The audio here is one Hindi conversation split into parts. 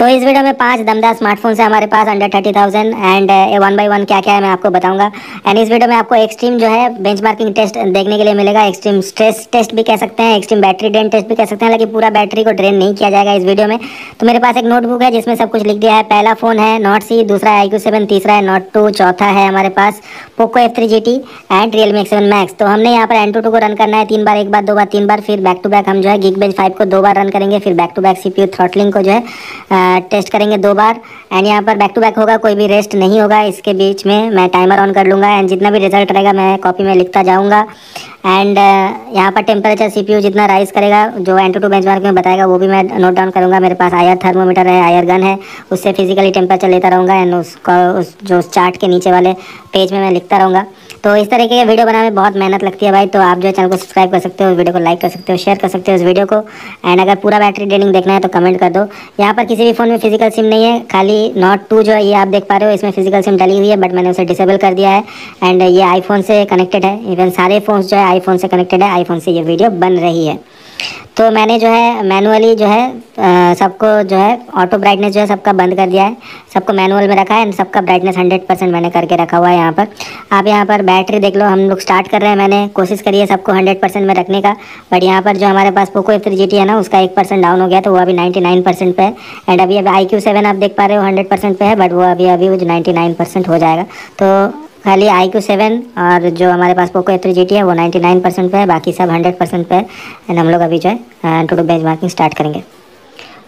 तो इस वीडियो में पाँच दमदार स्मार्टफ़ोन है हमारे पास under thirty thousand and one by one क्या क्या है मैं आपको बताऊँगा। एंड इस वीडियो में आपको एक्सट्रीम जो है बेंचमार्किंग टेस्ट देखने के लिए मिलेगा। एक्सट्रीम स्ट्रेस टेस्ट भी कह सकते हैं एक्सट्रीम बैटरी ड्रेन टेस्ट भी कह सकते हैं लेकिन पूरा बैटरी को ड्रेन नहीं किया जाएगा इस वीडियो में। तो मेरे पास एक नोटबुक है, जिसमें सब कुछ लिख दिया है। पहला फ़ोन है नॉट सी दूसरा है आई सेवन तीसरा है नॉट टू चौथा है हमारे पास Poco F three G T and Realme seven Max तो हमने यहाँ पर एन टू टू को रन करना है, तीन बार, एक बार, दो बार, तीन बार, फिर बैक टू बैक हम जो है गिग बेंच फाइव को दो बार रन करेंगे, फिर back to back C P throttling को जो है टेस्ट करेंगे दो बार एंड यहाँ पर बैक टू बैक होगा, कोई भी रेस्ट नहीं होगा, इसके बीच में मैं टाइमर ऑन कर लूँगा एंड जितना भी रिज़ल्ट रहेगा मैं कॉपी में लिखता जाऊँगा एंड यहाँ पर टेम्परेचर सीपीयू जितना राइज करेगा, जो एन टू टू बेंचमार्क में बताएगा, वो भी मैं नोट डाउन करूँगा, मेरे पास आयर थर्मोमीटर है आयर गन है, उससे फिजिकली टेम्परेचर लेता रहूँगा एंड उसको, उस, जो चार्ट के नीचे वाले पेज में मैं लिखता रहूँगा। तो इस तरीके के वीडियो बनाने में बहुत मेहनत लगती है भाई तो आप जो चैनल को सब्सक्राइब कर सकते हो वीडियो को लाइक कर सकते हो शेयर कर सकते हो इस वीडियो को एंड अगर पूरा बैटरी ड्रेनिंग देखना है तो कमेंट कर दो। यहाँ पर किसी भी फ़ोन में फ़िज़िकल सिम नहीं है, खाली नॉट टू जो है, ये आप देख पा रहे हो, इसमें फ़िज़िकल सिम डली हुई है बट मैंने उसे डिसेबल कर दिया है एंड ये आईफोन से कनेक्टेड है इवन सारे फ़ोन जो है आईफोन से कनेक्टेड है आईफोन से ये वीडियो बन रही है। तो मैंने जो है, मैनुअली जो है सबको जो है ऑटो ब्राइटनेस जो है सबका बंद कर दिया है। सबको मैनुअल में रखा है एंड सबका ब्राइटनेस हंड्रेड परसेंट मैंने करके रखा हुआ है यहाँ पर। आप यहाँ पर बैटरी देख लो, हम लोग स्टार्ट कर रहे हैं, मैंने कोशिश करी है सबको हंड्रेड परसेंट में रखने का। बट यहाँ पर जो हमारे पास पोको एफ़ है ना, उसका एक परसेंट डाउन हो गया तो वो अभी नाइन्टी नाइन परसेंट पे है। एंड अभी अभी आई क्यू सेवन आप देख पा रहे हो हंड्रेड परसेंट पे है बट वो अभी अभी वो नाइन्टी नाइन परसेंट हो जाएगा। तो खाली आई क्यू सेवन और जो हमारे पास पोको एफ़ थ्री जी है, वो नाइन्टी नाइन परसेंट पे है, बाकी सब हंड्रेड परसेंट पे है। एंड हम लोग अभी जो है to to bench marking start करेंगे।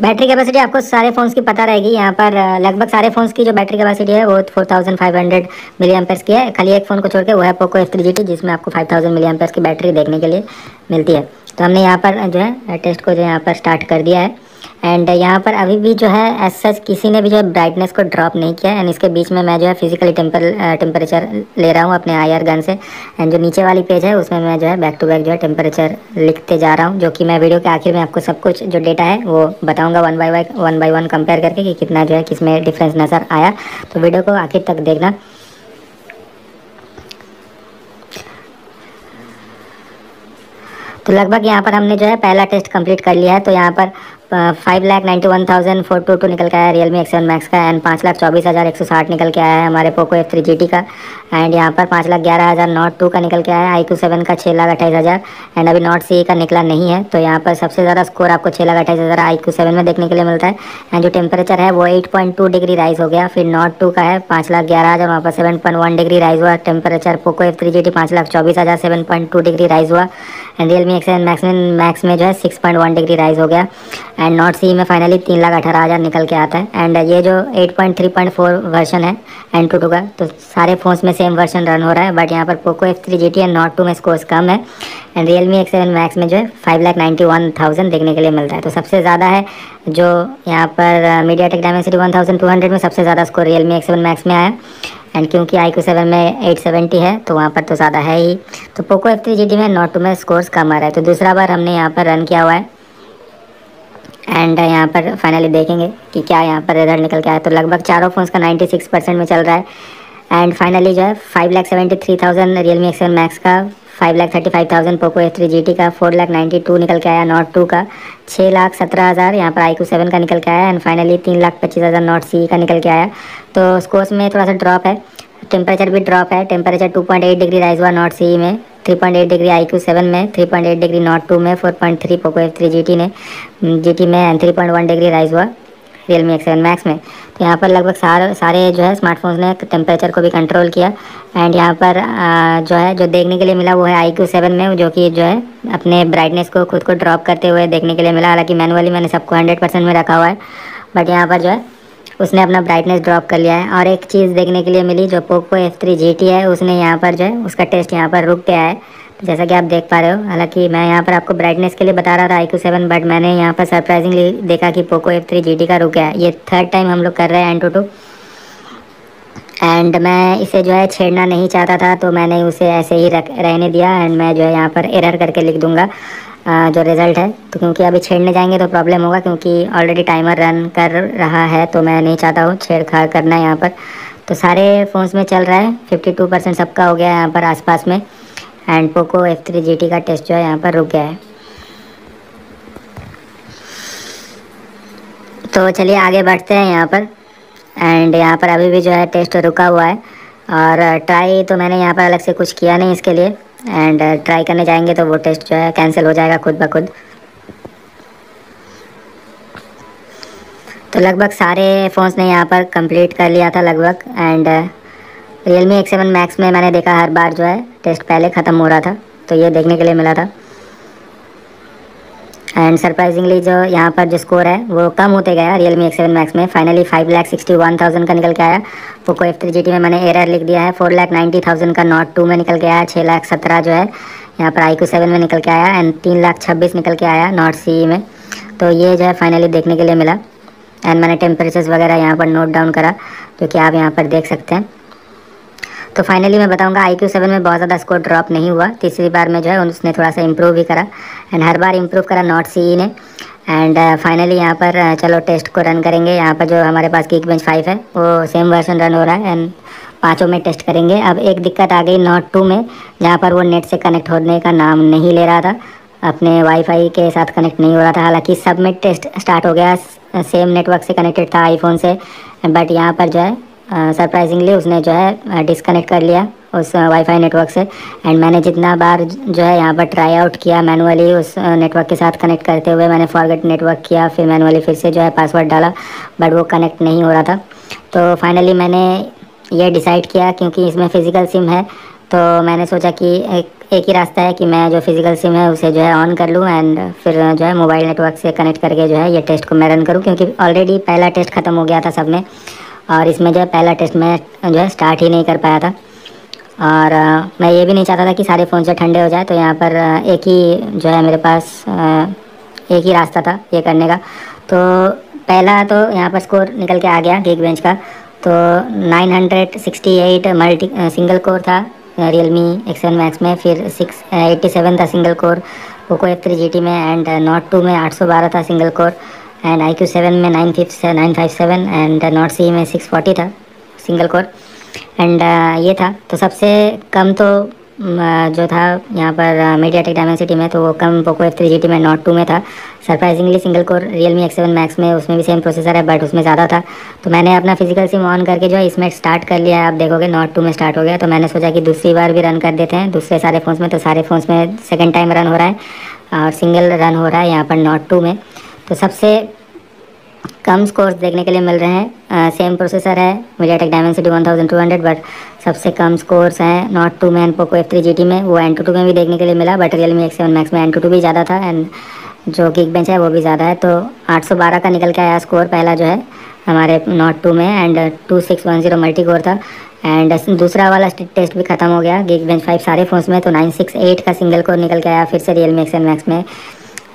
बैटरी कैपेसिटी आपको सारे फ़ोन्स की पता रहेगी। यहाँ पर लगभग सारे फ़ोन्स की जो बैटरी कैपेसिटी है, वो four thousand five hundred milliamperes की है। खाली एक फ़ोन को छोड़ के वो है पोको एफ़ थ्री जिसमें आपको फाइव थाउज़ेंड मिली एम्पेयर्स की बैटरी देखने के लिए मिलती है। तो हमने यहाँ पर जो है टेस्ट को जो यहाँ पर स्टार्ट कर दिया है। एंड यहाँ पर अभी भी जो है एज सच किसी ने भी जो है ब्राइटनेस को ड्रॉप नहीं किया एंड इसके बीच में मैं जो है फिजिकली टेम्पर टेम्परेचर ले रहा हूँ अपने आई आर गन से। एंड जो नीचे वाली पेज है, उसमें मैं जो है बैक टू बैक जो है टेम्परेचर लिखते जा रहा हूँ, जो कि मैं वीडियो के आखिर में आपको सब कुछ जो डेटा है, वो बताऊँगा one by one by one compare करके कि कितना जो है, किसमें डिफरेंस नज़र आया। तो वीडियो को आखिर तक देखना। तो लगभग यहाँ पर हमने जो है पहला टेस्ट कंप्लीट कर लिया है तो यहाँ पर five lakh ninety one thousand four two two निकल के आया रियल मी एक्स मैक्स का एंड पाँच लाख चौबीस हज़ार एक सौ साठ निकल के आया है हमारे Poco F three G T का। एंड यहाँ पर पाँच लाख ग्यारह हज़ार नॉट टू का निकल के आया है आई क्यू सेवन का छः लाख अट्ठाईस हज़ार। एंड अभी नॉट सी का निकला नहीं है तो यहाँ पर सबसे ज़्यादा स्कोर आपको छः लाख अट्ठाईस हज़ार आई क्यू सेवन में देखने के लिए मिलता है। एंड जो टेम्परेचर है, वो eight point two degree rise हो गया। फिर नॉट टू का है, पाँच लाख ग्यारह हज़ार, वहाँ पर seven point one degree rise हुआ। Temperature Poco F three G T पाँच लाख चौबीस हज़ार seven point two degree rise हुआ। And Realme X Max में मैक्स में जो है six point one degree rise हो गया। एंड नॉट सी में फाइनली तीन लाख अठारह हज़ार निकल के आता है। एंड ये जो eight point three point four version है एंड टू टू का तो सारे फ़ोन्स में सेम वर्जन रन हो रहा है बट यहाँ पर Poco F three G T and Nord two में स्कोर्स कम है। And Realme X seven Max में जो है five lakh ninety one thousand देखने के लिए मिलता है। तो सबसे ज़्यादा है जो यहाँ पर MediaTek Dimensity one thousand two hundred में सबसे ज़्यादा score Realme X seven Max में आया। एंड क्योंकि आई क्यू सेवन में एट सेवेंटी है तो वहाँ पर तो ज़्यादा है ही। तो Poco F three G T में नॉट टू में स्कोर्स कम आ रहा है। तो दूसरा बार हमने यहाँ पर रन किया हुआ है। एंड यहाँ पर फाइनली देखेंगे कि क्या यहाँ पर रिज़ल्ट निकल के आया। तो लगभग चारों फोन्स का 96 परसेंट में चल रहा है। एंड फाइनली जो है five lakh seventy three thousand Realme X Max का five lakh thirty five thousand Poco S three G T का फोर लाख नाइन्टी टू निकल के आया नॉट टू का छः लाख सत्रह हज़ार यहाँ पर आई क्यू सेवन का निकल के आया। एंड फाइनली तीन लाख पच्चीस हज़ार नॉट सी का निकल के आया। तो स्कोर्स में थोड़ा सा ड्रॉप है। टेम्परेचर भी ड्रॉप है। Temperature two point eight degree rise हुआ नॉट सी में। Three point eight degree I Q seven में three point eight degree Nord two में four point three Poco F three G T ने जी टी में three point one degree rise हुआ Realme X seven Max में। तो यहाँ पर लगभग सारे सारे जो है स्मार्टफोन्स ने टेम्परेचर को भी कंट्रोल किया एंड यहाँ पर जो है, जो देखने के लिए मिला वो है आई क्यू सेवन में, जो कि जो है अपने ब्राइटनेस को खुद को ड्रॉप करते हुए देखने के लिए मिला। हालाँकि मैनुअली मैंने सबको हंड्रेड परसेंट में रखा हुआ है बट यहाँ पर जो है उसने अपना ब्राइटनेस ड्रॉप कर लिया है। और एक चीज़ देखने के लिए मिली जो Poco F three G T है, उसने यहाँ पर जो है, उसका टेस्ट यहाँ पर रुक गया है। तो जैसा कि आप देख पा रहे हो, हालाँकि मैं यहाँ पर आपको ब्राइटनेस के लिए बता रहा था आई क्यू सेवन बट मैंने यहाँ पर सरप्राइजिंगली देखा कि Poco F three G T का रुक गया है। ये थर्ड टाइम हम लोग कर रहे हैं एन टू टू एंड मैं इसे जो है छेड़ना नहीं चाहता था तो मैंने उसे ऐसे ही रख, रहने दिया। एंड मैं जो है यहाँ पर एरर करके लिख दूँगा। जो रिज़ल्ट है। तो क्योंकि अभी छेड़ने जाएँगे तो प्रॉब्लम होगा, क्योंकि ऑलरेडी टाइमर रन कर रहा है तो मैं नहीं चाहता हूँ छेड़छाड़ करना यहाँ पर। तो सारे फ़ोन्स में चल रहा है। 52 परसेंट सबका हो गया है यहाँ पर आसपास में। And Poco F three G T का टेस्ट जो है यहाँ पर रुक गया है। तो चलिए आगे बढ़ते हैं यहाँ पर। एंड यहाँ पर अभी भी जो है टेस्ट रुका हुआ है। और ट्राई तो मैंने यहाँ पर अलग से कुछ किया नहीं इसके लिए। एंड ट्राई करने जाएँगे तो वो टेस्ट जो है कैंसिल हो जाएगा खुद ब खुद। तो लगभग सारे फ़ोन्स ने यहाँ पर कंप्लीट कर लिया था लगभग। And Realme X seven Max में मैंने देखा हर बार जो है टेस्ट पहले ख़त्म हो रहा था। तो ये देखने के लिए मिला था। एंड सरप्राइजिंगली जो यहाँ पर जो स्कोर है, वो कम होते गया Realme X seven Max में। Finally five lakh sixty one thousand का निकल के आया। Poco F three G T में मैंने एरर लिख दिया है। फोर लाख नाइन्टी थाउज़ेंड का नॉट टू में निकल के आया। छः लाख सत्रह जो है, यहाँ पर आई क्यू सेवन में निकल के आया। एंड तीन लाख छब्बीस निकल के आया नॉट सी में। तो ये जो है फाइनली देखने के लिए मिला। एंड मैंने टेम्परेचर्स वगैरह यहाँ पर नोट डाउन करा, जो कि आप यहाँ पर देख सकते हैं। तो फाइनली मैं बताऊँगा आई क्यू सेवन में बहुत ज़्यादा स्कोर ड्रॉप नहीं हुआ। तीसरी बार में जो है उसने थोड़ा सा इम्प्रूव भी करा। एंड हर बार इम्प्रूव करा नॉट सी ई ने एंड फाइनली यहाँ पर uh, चलो टेस्ट को रन करेंगे। यहाँ पर जो हमारे पास किक बेंच फाइव है वो सेम वर्जन रन हो रहा है। एंड पाँचों में टेस्ट करेंगे। अब एक दिक्कत आ गई नॉट टू में जहाँ पर वो नेट से कनेक्ट होने का नाम नहीं ले रहा था। अपने वाईफाई के साथ कनेक्ट नहीं हो रहा था। हालाँकि सब में टेस्ट स्टार्ट हो गया। सेम नेटवर्क से कनेक्टेड था आईफोन से। बट यहाँ पर जो है सरप्राइजिंगली उसने जो है डिसकनेक्ट कर लिया उस वाईफाई नेटवर्क से। एंड मैंने जितना बार जो है यहाँ पर ट्राई आउट किया मैनुअली उस नेटवर्क के साथ कनेक्ट करते हुए, मैंने फॉरगेट नेटवर्क किया, फिर मैनुअली फिर से जो है पासवर्ड डाला बट वो कनेक्ट नहीं हो रहा था। तो फाइनली मैंने ये डिसाइड किया क्योंकि इसमें फ़िज़िकल सिम है तो मैंने सोचा कि एक एक ही रास्ता है कि मैं जो फ़िज़िकल सिम है उसे जो है ऑन कर लूँ एंड फिर जो है मोबाइल नेटवर्क से कनेक्ट करके जो है ये टेस्ट को मैं रन करूँ, क्योंकि ऑलरेडी पहला टेस्ट ख़त्म हो गया था सब में। और इसमें जो है, पहला टेस्ट मैं जो है स्टार्ट ही नहीं कर पाया था। और मैं ये भी नहीं चाहता था कि सारे फ़ोन से ठंडे हो जाए तो यहाँ पर एक ही जो है, मेरे पास एक ही रास्ता था ये करने का। तो पहला तो यहाँ पर स्कोर निकल के आ गया गेक बेंच का। तो 968 मल्टी सिंगल कोर था रियल मी एक्स मैक्स में, फिर सिक्स एट्टी सेवन था single core Poco F three G में एंड नॉट टू में आठ सौ बारह था single core and I Q seven में nine fifth nine five seven and Nord C में सिक्स फोर्टी था सिंगल कोर एंड ये था तो सबसे कम तो जो था यहाँ पर मीडिया टेक डायमेंसिटी में तो वो कम Poco F three G T में नॉट टू में था. Surprisingly single core Realme X seven Max में, उसमें भी सेम प्रोसेसर है बट उसमें ज़्यादा था. तो मैंने अपना फ़िज़िकल सिम ऑन करके जो है, इसमें स्टार्ट कर लिया है. आप देखोगे नॉट टू में स्टार्ट हो गया तो मैंने सोचा कि दूसरी बार भी रन कर देते हैं. दूसरे सारे फ़ोन्स में तो सारे फ़ोन्स में सेकेंड टाइम रन हो रहा है, और सिंगल रन हो रहा है यहाँ पर नॉट टू में. तो सबसे कम स्कोर्स देखने के लिए मिल रहे हैं सेम प्रोसेसर है MediaTek Dimensity one thousand two hundred but सबसे कम स्कोर्स हैं नॉट टू में and Poco F three G T में, वो एन टू टू में भी देखने के लिए मिला but Realme X seven Max में एन टू टू भी ज़्यादा था एंड जो किक बेंच है वो भी ज़्यादा है तो आठ सौ बारह का निकल के आया स्कोर पहला जो है, हमारे नॉट टू में and two six one zero multi core था एंड दूसरा वाला टेस्ट भी खत्म हो गया गिग बेंच फाइव सारे फोन्स में तो नाइन सिक्स एट का सिंगल कोर निकल के आया, फिर से Realme X N Max में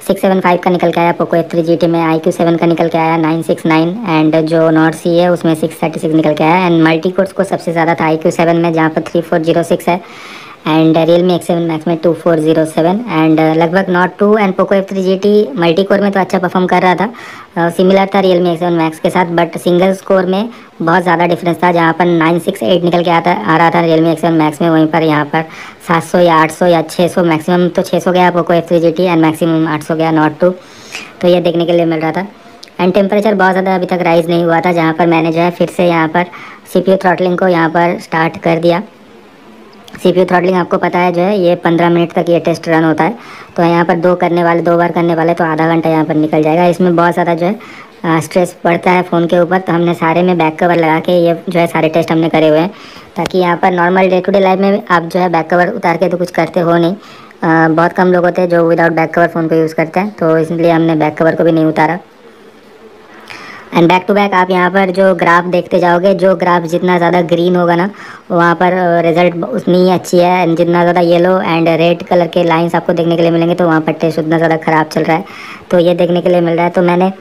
सिक्स सेवन फाइव का निकल के आया Poco F three G T में आई क्यू सेवन का निकल के आया नाइन सिक्स नाइन एंड जो नॉट सी है, उसमें सिक्स थर्टी सिक्स निकल के आया एंड मल्टी कोर्स को सबसे ज़्यादा था आई क्यू सेवन में, जहाँ पर थ्री फोर ज़ीरो सिक्स है। And Realme X seven Max में two four zero seven and लगभग Nord two and Poco F three G T multi core में तो अच्छा परफॉर्म कर रहा था. सिमिलर uh, था Realme X seven Max के साथ बट सिंगल स्कोर में बहुत ज़्यादा डिफरेंस था जहाँ पर नाइन सिक्स एट निकल के आता आ रहा था Realme X seven Max में वहीं पर यहाँ पर सात सौ या आठ सौ या छः सौ मैक्सिमम तो छः सौ गया Poco F three G T and maximum आठ सौ गया नॉट टू तो ये देखने के लिए मिल रहा था. एंड टेम्परेचर बहुत ज़्यादा अभी तक राइज़ नहीं हुआ था जहाँ पर मैंने जो है फिर से यहाँ पर सी पी थ्रॉटलिंग को यहाँ पर स्टार्ट कर दिया. सी पी थ्रॉटलिंग आपको पता है जो है ये पंद्रह मिनट तक ये टेस्ट रन होता है। तो यहाँ पर दो करने वाले दो बार करने वाले तो आधा घंटा यहाँ पर निकल जाएगा। इसमें बहुत ज़्यादा जो है स्ट्रेस पड़ता है फ़ोन के ऊपर। तो हमने सारे में बैक कवर लगा के ये जो है सारे टेस्ट हमने करे हुए हैं। ताकि यहाँ पर normal day to day life में आप जो है बैक कवर उतार के तो कुछ करते हो नहीं। आ, बहुत कम लोग होते हैं जो विदाउट बैक कवर फ़ोन को यूज़ करते हैं। तो इसलिए हमने बैक कवर को भी नहीं उतारा। एंड बैक टू बैक आप यहाँ पर जो ग्राफ देखते जाओगे, जो ग्राफ जितना ज़्यादा ग्रीन होगा ना, वहाँ पर रिज़ल्ट उतनी ही अच्छी है एंड जितना ज़्यादा येलो एंड रेड कलर के लाइंस आपको देखने के लिए मिलेंगे तो वहाँ पर टेस्ट उतना ज़्यादा ख़राब चल रहा है। तो ये देखने के लिए मिल रहा है। तो मैंने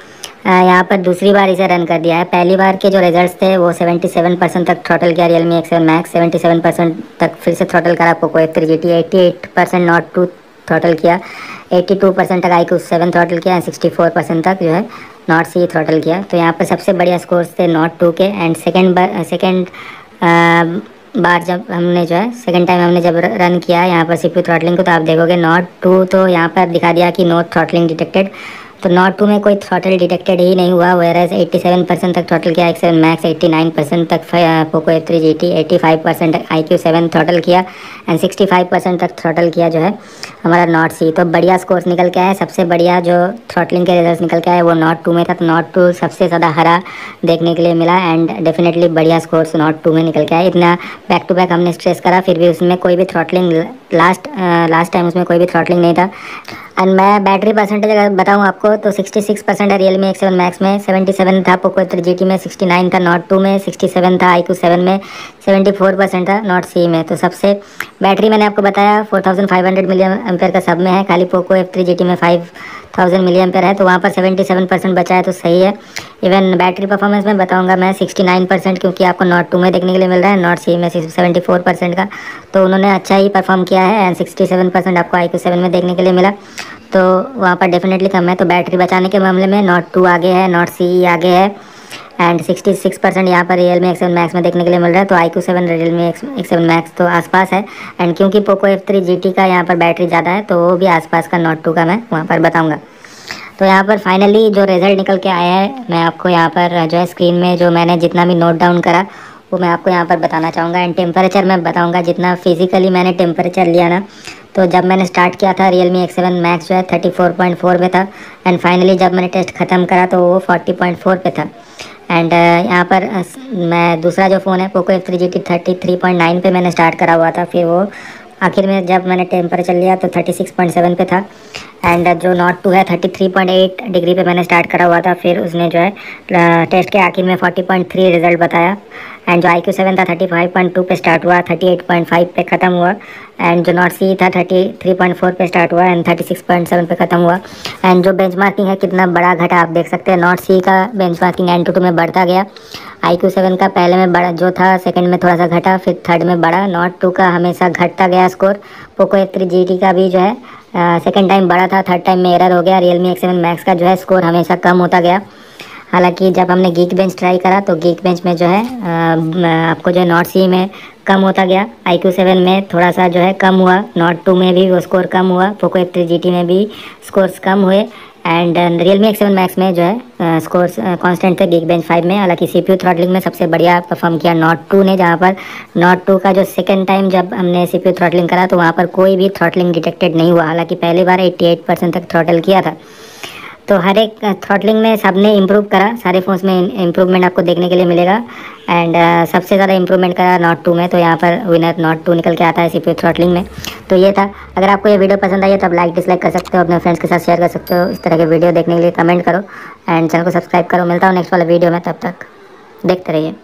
यहाँ पर दूसरी बार इसे रन कर दिया है। पहली बार के जो रिजल्ट्स थे, वो 77 परसेंट तक थ्रोटल किया Realme X Max 77 percent तक फिर से थ्रोटल करा Poco F three G T eighty eight percent Nord two throttle किया 82 परसेंट तक आई क्यू सेवन थ्रोटल किया एंड 64 परसेंट तक जो है नॉट से सी थ्रोटल किया। तो यहाँ पर सबसे बढ़िया स्कोर थे नॉट टू के। एंड सेकेंड बार सेकेंड बार जब हमने जो है सेकेंड टाइम हमने जब रन किया यहाँ पर सी थ्रॉटलिंग को तो आप देखोगे नॉट टू तो यहाँ पर दिखा दिया कि नो थ्रॉटलिंग डिटेक्टेड तो नॉट टू में कोई थ्रॉटल डिटेक्टेड ही नहीं हुआ whereas eighty seven percent तक थ्रॉटल किया X seven Max eighty nine percent तक Poco F three G T eighty five percent तक आई क्यू सेवन थ्रॉटल किया एंड सिक्सटी फाइव परसेंट तक थ्रॉटल किया जो है, हमारा नॉट सी तो बढ़िया स्कोर्स निकल के आए, सबसे बढ़िया जो थ्रॉटलिंग के रिज़ल्ट निकल के आए, वो नॉट टू में था तो नॉट टू सबसे ज़्यादा हरा देखने के लिए मिला एंड डेफिनेटली बढ़िया स्कोर्स नॉट टू में निकल के आए। इतना बैक टू बैक हमने स्ट्रेस करा, फिर भी उसमें कोई भी थ्रॉटलिंग लास्ट लास्ट टाइम उसमें कोई भी थ्रॉटलिंग नहीं था। एंड मैं बैटरी परसेंटेज अगर बताऊँ आपको तो 66 परसेंट है Realme X seven Max में 77 था पोको थ्री जी टी में 69 था नॉट टू में 67 था आई क्यू सेवन में 74 परसेंट था नॉट सी में। तो सबसे बैटरी मैंने आपको बताया 4500 मिलियन एम्पेयर का सब में है, खाली Poco F three G T में फाइव थाउज़ेंड मिलियम पर है तो वहाँ पर सेवेंटी सेवन परसेंट बचा है तो सही है। इवन बैटरी परफॉर्मेंस में बताऊँगा मैं सिक्सटी नाइन परसेंट क्योंकि आपको नॉट टू में देखने के लिए मिल रहा है नॉट सी में सेवेंटी फोर परसेंट का। तो उन्होंने अच्छा ही परफॉर्म किया है एंड सिक्सटी सेवन परसेंट आपको आई क्यू सेवन में देखने के लिए मिला। तो वहाँ पर डेफिनेटली कम है तो बैटरी बचाने के मामले में नॉट टू आगे है नॉट सी आगे है। एंड सिक्सटी सिक्स परसेंट यहाँ पर Realme X seven Max में देखने के लिए मिल रहा है तो I Q seven Realme X seven Max तो आसपास है। एंड क्योंकि Poco F three G T का यहाँ पर बैटरी ज़्यादा है तो वो भी आसपास का नोट टू का मैं वहाँ पर बताऊँगा। तो यहाँ पर फाइनली जो रिज़ल्ट निकल के आया है, मैं आपको यहाँ पर जो है स्क्रीन में जो मैंने जितना भी नोट डाउन करा, वो मैं आपको यहाँ पर बताना चाहूँगा। एंड टेम्परेचर मैं बताऊँगा जितना फिजिकली मैंने टेम्परेचर लिया ना तो जब मैंने स्टार्ट किया था Realme X seven Max जो है थर्टी फोर पॉइंट फोर पे था एंड फाइनली जब मैंने टेस्ट ख़त्म करा तो वो फोर्टी पॉइंट फोर पे था। एंड uh, यहाँ पर uh, मैं दूसरा जो फ़ोन है Poco F three G T thirty three point nine पर मैंने स्टार्ट करा हुआ था फिर वो आखिर में जब मैंने टेम्परेचर लिया तो थर्टी सिक्स पॉइंट सेवन पे था। एंड जो नॉट टू है thirty three point eight degree पे मैंने स्टार्ट करा हुआ था। फिर उसने जो है टेस्ट के आखिर में फोर्टी पॉइंट थ्री रिज़ल्ट बताया। एंड जो आई क्यू सेवन था थर्टी फाइव पॉइंट टू पे स्टार्ट हुआ थर्टी एट पॉइंट फाइव पे ख़त्म हुआ। एंड जो नॉट सी था थर्टी थ्री पॉइंट फोर पे स्टार्ट हुआ and thirty six point seven पे ख़त्म हुआ। एंड जो बेंच मार्किंग है, कितना बड़ा घटा आप देख सकते हैं। नॉट सी का benchmarking AnTuTu में बढ़ता गया। आई क्यू सेवन का पहले में बड़ा, जो था सेकंड में थोड़ा सा घटा, फिर थर्ड में बढ़ा नॉट टू का हमेशा घटता गया score Poco F three G T का भी जो है सेकंड टाइम बड़ा था थर्ड टाइम में एरर हो गया Realme X seven Max का जो है स्कोर हमेशा कम होता गया। हालाँकि जब हमने गीक बेंच ट्राई करा तो गीक बेंच में जो है आपको जो है नॉट सी में कम होता गया। आई क्यू सेवन में थोड़ा सा जो है कम हुआ नॉट टू में भी वो स्कोर कम हुआ Poco F three G T में भी स्कोर्स कम हुए। And Realme X seven Max में जो है स्कोर कांस्टेंट थे गिग बेंच फाइव में। हालाँकि सी पी थ्रॉटलिंग में सबसे बढ़िया परफॉर्म किया नॉट टू ने, जहाँ पर नॉट टू का जो सेकेंड टाइम जब हमने सी पी थ्रॉटलिंग करा तो वहाँ पर कोई भी थ्रॉटलिंग डिटेक्टेड नहीं हुआ। हालाँकि पहली बार एट्टी एट परसेंट तक थ्रॉटल किया था। तो हर एक थ्रॉटलिंग में सबने इम्प्रूव करा। सारे फ़ोन्स में इम्प्रूवमेंट आपको देखने के लिए मिलेगा। एंड uh, सबसे ज़्यादा इम्प्रूवमेंट करा नॉट टू में। तो यहाँ पर विनर नॉट टू निकल के आता है सी थ्रॉटलिंग में। तो ये था। अगर आपको ये वीडियो पसंद आई है तो आप लाइक डिसलाइक कर सकते हो अपने फ्रेंड्स के साथ शेयर कर सकते हो। इस तरह के वीडियो देखने के लिए कमेंट करो। एंड चैनल को सब्सक्राइब करो। मिलता हूँ नेक्स्ट वाले वीडियो में। तब तक देखते रहिए।